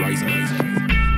Rise, rise, rise.